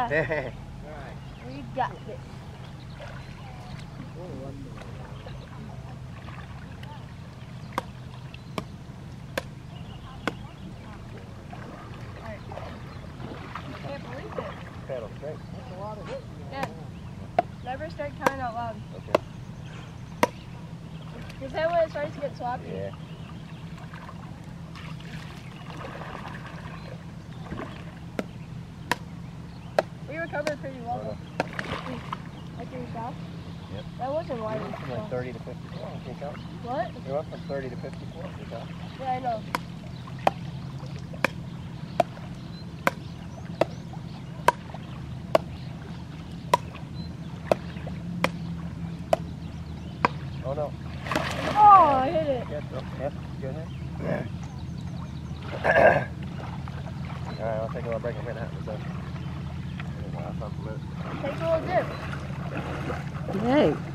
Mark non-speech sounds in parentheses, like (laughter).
We got believe it. Paddle straight. Yeah. Never start tying out loud. Okay. Because then when it starts to get sloppy. Yeah. Recovered pretty well though. Like yourself? Yep. That wasn't wide. You went from like 30 to 54. You count? What? You went from 30 to 54. You count? Yeah, I know. Oh no. Oh, I hit it. Good. Oh, yep. Good hit. (coughs) All right, I'll take a little break. I'm gonna have to. Hey.